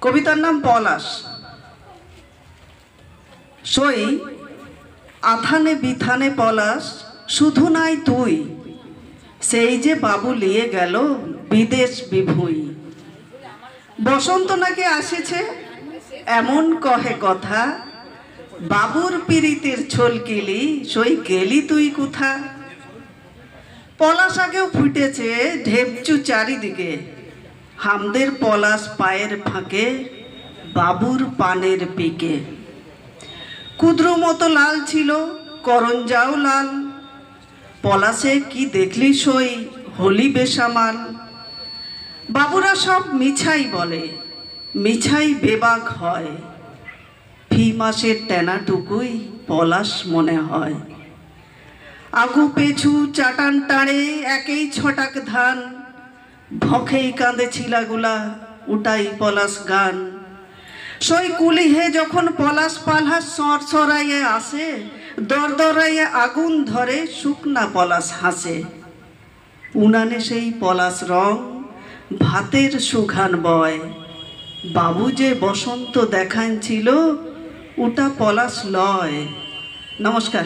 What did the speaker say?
কবিতার নাম পলাশ। সই, আথানে বিথানে পলাশ, শুধু নাই তুই। সেই যে বাবু লিয়ে গেল বিদেশ বিভুই। বসন্ত নাকি আসেছে, এমন কহে কথা। বাবুর পীড়িতের ছলকিলি সই গেলি তুই কোথা? পলাশ আগেও ফুটেছে ঢেপচু চারিদিকে। হামদের পলাশ পায়ের ফাঁকে, বাবুর পানের পিকে। কুদ্রু মতো লাল ছিল, করঞ্জাও লাল। পলাশে কি দেখলি সই, হলি বেসামাল। বাবুরা সব মিছাই বলে, মিছাই বেবাক হয়। ফি মাসের টেনাটুকুই পলাশ মনে হয়। আগু পেছু চাটান টাড়ে একেই ছটাক ধান। ভখেই কাঁদে ছিলাগুলা, উটাই পলাশ গান। সই কুলি হে যখন পলাশ পালহা সর সরাইয়ে আসে, দর দরাইয়ে আগুন ধরে শুকনা পলাশ হাসে। উনানে সেই পলাশ রং, ভাতের সুঘান বয়। বাবু যে বসন্ত দেখান ছিল ওটা পলাশ লয়। নমস্কার।